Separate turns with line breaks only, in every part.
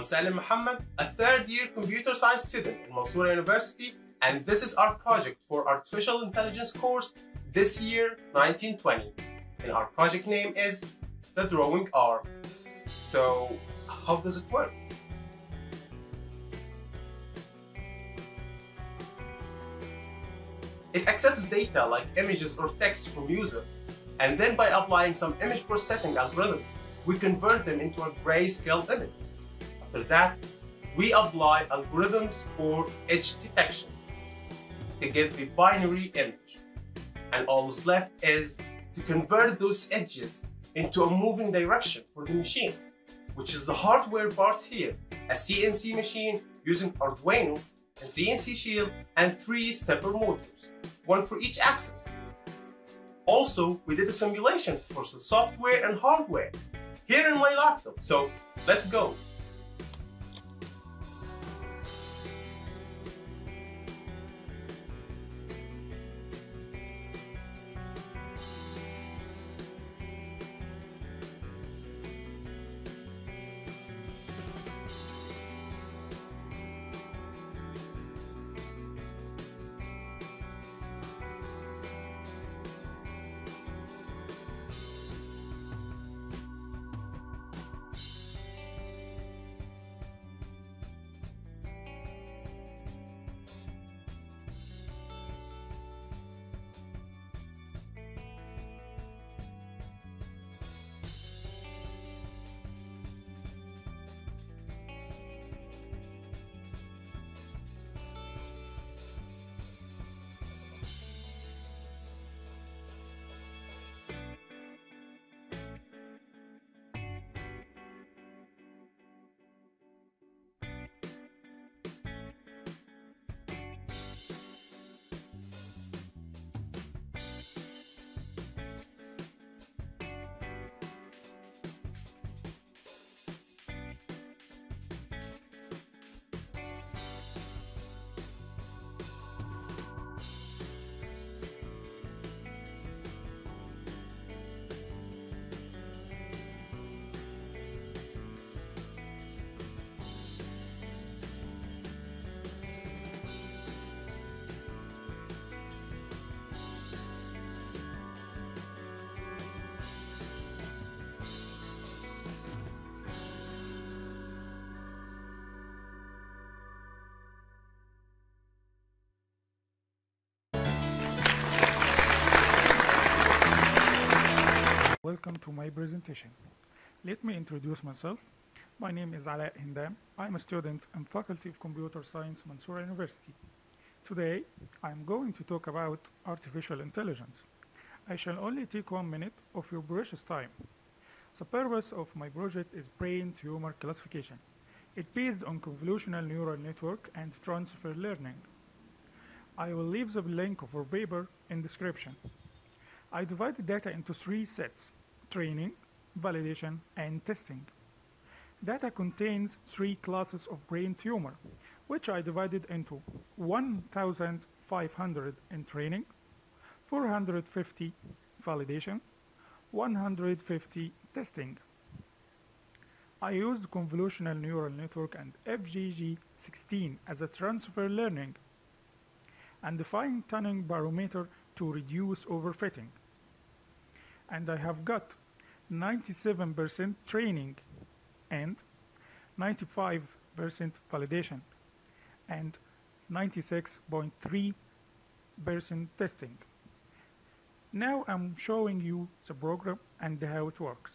I'm Salim Muhammad, a third year computer science student in Mansoura University, and this is our project for Artificial Intelligence course this year 1920. And our project name is The Drawing Arm. So, how does it work? It accepts data like images or text from user, and then by applying some image processing algorithms, we convert them into a grayscale image. After that, we apply algorithms for edge detection to get the binary image. And all that's left is to convert those edges into a moving direction for the machine, which is the hardware part here, a CNC machine using Arduino and CNC shield and three stepper motors, one for each axis. Also, we did a simulation for the software and hardware here in my laptop. So let's go.
Welcome to my presentation. Let me introduce myself. My name is Ala Hindam. I'm a student in Faculty of Computer Science, Mansoura University. Today, I'm going to talk about artificial intelligence. I shall only take one minute of your precious time. The purpose of my project is brain tumor classification. It's based on convolutional neural network and transfer learning. I will leave the link of our paper in description. I divided data into three sets, training, validation, and testing. Data contains three classes of brain tumor, which I divided into 1,500 in training, 450 validation, 150 testing. I used convolutional neural network and FGG16 as a transfer learning and the fine-tuning barometer to reduce overfitting and I have got 97% training and 95% validation and 96.3% testing. Now I'm showing you the program and how it works.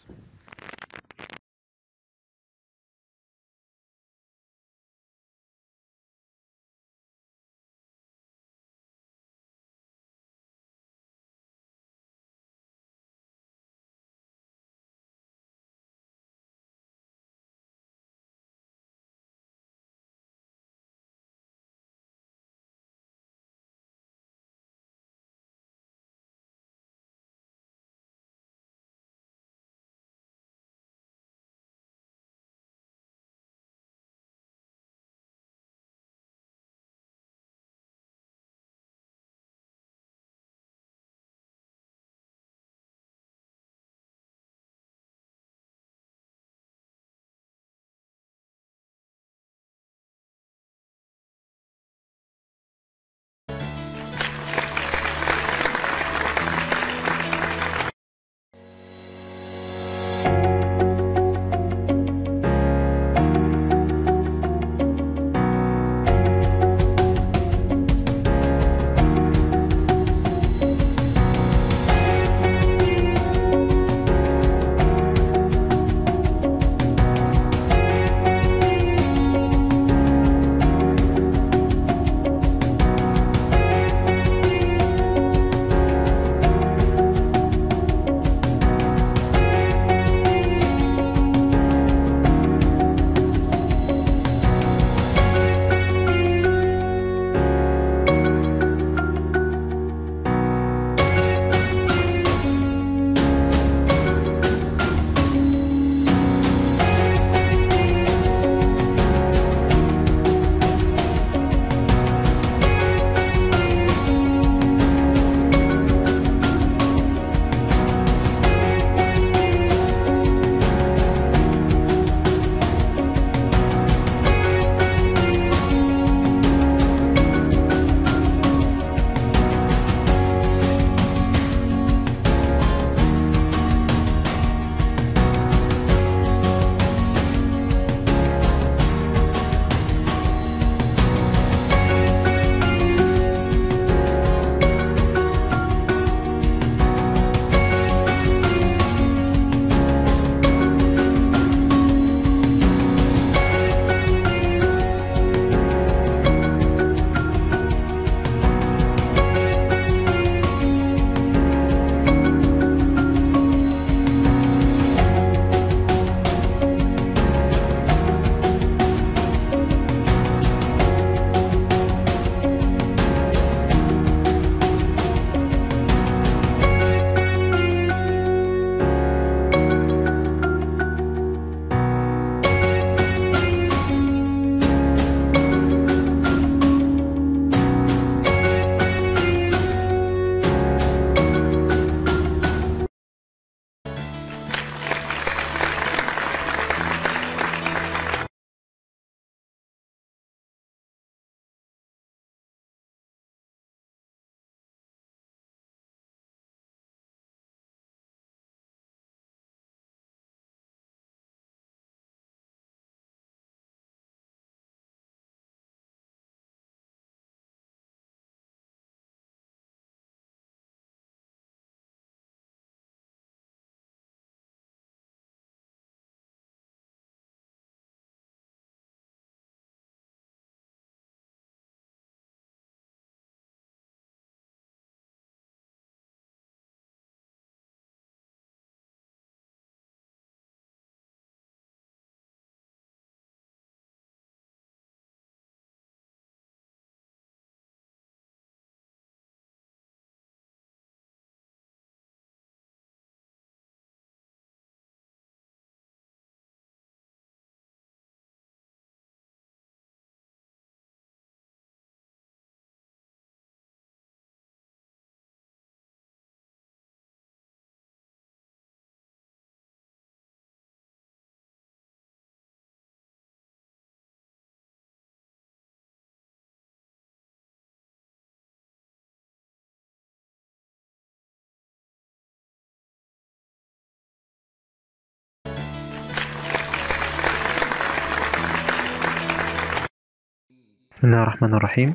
بسم الله الرحمن الرحيم.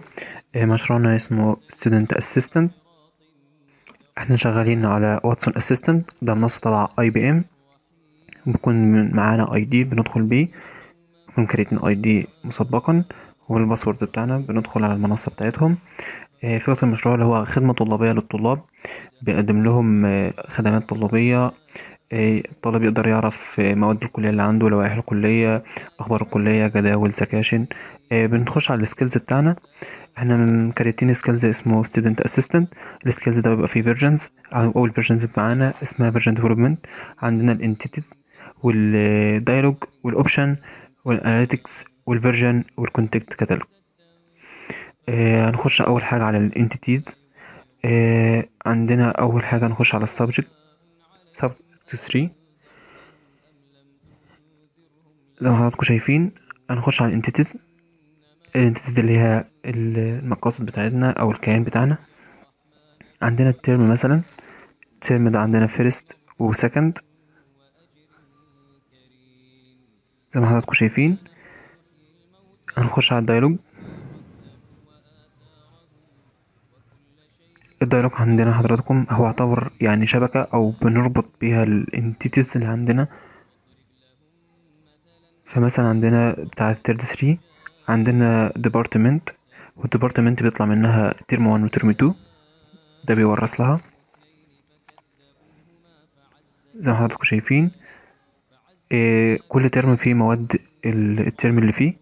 آه، مشروعنا اسمه Student Assistant. إحنا شغالين على Watson Assistant ده منصة تبع IBM بيكون معانا ID بندخل بيه. بنكون كريتين ID مسبقا. وال password بتاعنا بندخل على المنصة بتاعتهم. آه، فكرة المشروع اللي هو خدمة طلابية للطلاب. بنقدم لهم آه، خدمات طلابية. الطالب يقدر يعرف مواد الكلية اللي عنده لوائح الكلية أخبار الكلية جداول سكاشن. بنخش على ال skills بتاعنا. إحنا مكريتين skills اسمه student assistant ال skills ده بيبقى فيه versions اول versions معانا اسمها version development عندنا الانتيتيز والدايلوج والاوبشن والاناليتكس والفيرجن والكونتكت كاتالوج هنخش أول حاجة على ال entities عندنا أول حاجة نخش على ال subject subject 3 زي ما حضراتكم شايفين هنخش على ال entities ال entities دي اللي هي المقاصد بتاعتنا أو الكيان بتاعنا. عندنا ال term مثلا ال term ده عندنا first و second زي ما حضراتكم شايفين هنخش على ال dialog. ال dialog عندنا حضراتكم هو يعتبر يعني شبكة أو بنربط بيها ال entities اللي عندنا. فمثلا عندنا بتاع ال third three عندنا department وال department بيطلع منها term 1 و term 2 ده بيورث لها. زي ما حضراتكم شايفين إيه كل term فيه مواد ال- ال term اللي فيه.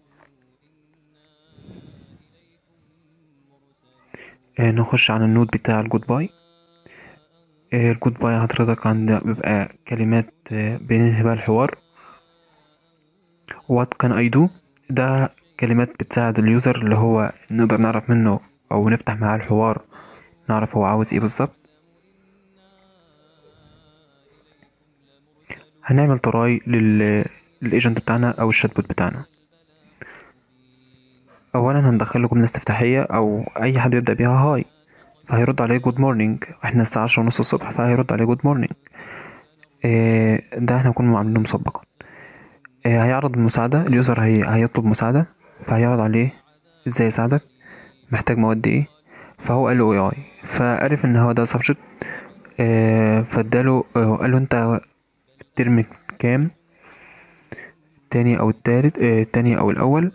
إيه نخش على ال node بتاع ال goodbye إيه ال goodbye حضرتك عند بيبقى كلمات آه، بننهي بيها الحوار. What can I do ده كلمات بتساعد ال user اللي هو نقدر نعرف منه أو نفتح معاه الحوار نعرف هو عاوز إيه بالظبط. هنعمل try لل لل agent بتاعنا أو ال chatbot بتاعنا. اولا هندخل له جمله استفتاحيه أو أي حد يبدأ بيها hi فهيرد عليه good morning إحنا الساعة عشرة ونص الصبح فهيرد عليه good morning ده إحنا هنكون عاملينه مسبقا. آه، هيعرض المساعدة ال user هي... هيطلب مساعدة. فهيعرض عليه إزاي يساعدك؟ محتاج مواد إيه؟ فهو قال له AI فعرف ان هو ده subject فاداله آه، قال له انت ال term كام؟ التاني أو التالت آه، التاني أو الأول.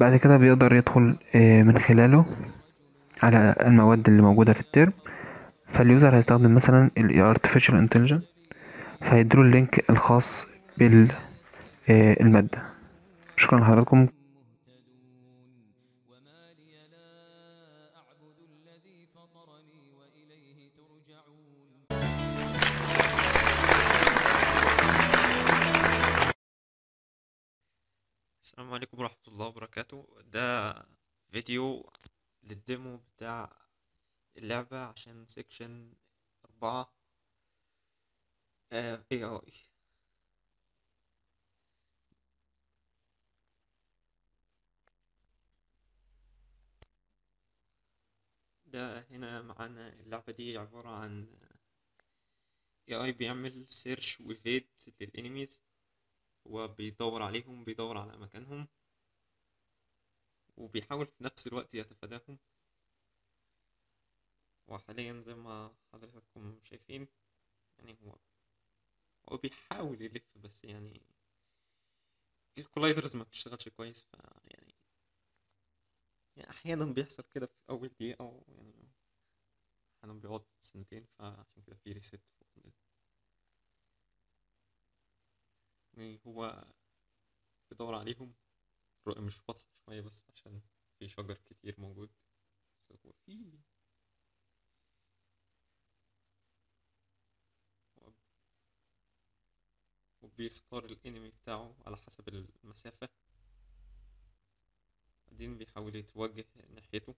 بعد كده بيقدر يدخل آه، من خلاله على المواد اللي موجودة في ال term. فال user هيستخدم مثلا ال artificial intelligence. فهيديله ال link الخاص بالمادة شكرا لحضراتكم
السلام عليكم ورحمة الله وبركاته. ده فيديو لل demo بتاع اللعبة عشان section أربعة آه AI ده هنا معانا اللعبة دي عبارة عن AI بيعمل search و feed للإنميز هو بيدور عليهم بيدور على مكانهم وبيحاول في نفس الوقت يتفاداهم. وحاليا زي ما حضراتكم شايفين يعني هو هو بيحاول يلف بس يعني الكولايدرز ما بتشتغلش كويس ف يعني يعني أحيانا بيحصل كده في أول دقيقة أو يعني أحيانا بيقعد سنتين فعشان كده في ريست يعني هو بيدور عليهم الرؤية مش واضحة شوية بس عشان في شجر كتير موجود. بس هو في وبيختار الانمي بتاعه على حسب المسافة. بعدين بيحاول يتوجه ناحيته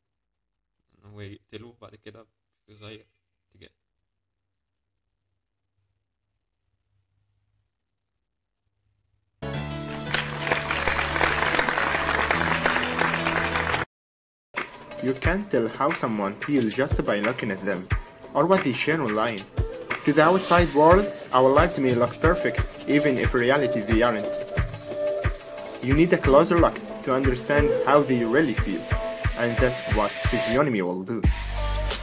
ان هو يقتله بعد كده بيغير اتجاه
You can't tell how someone feels just by looking at them, or what they share online. To the outside world, our lives may look perfect, even if reality they aren't. You need a closer look to understand how they really feel, and that's what Physiognomy will do.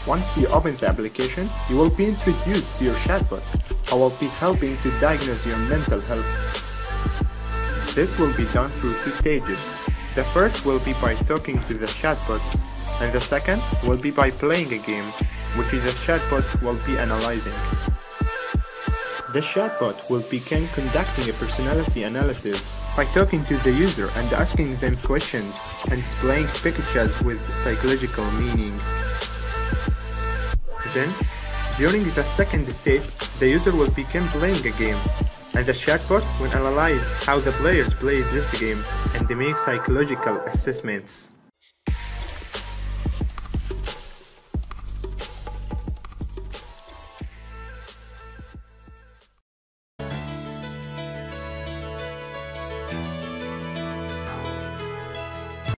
Once you open the application, you will be introduced to your chatbot, who will be helping to diagnose your mental health. This will be done through two stages. The first will be by talking to the chatbot, and the second will be by playing a game, which the chatbot will be analyzing. The chatbot will begin conducting a personality analysis by talking to the user and asking them questions and displaying pictures with psychological meaning. Then, during the second stage, the user will begin playing a game, and the chatbot will analyze how the players play this game and make psychological assessments.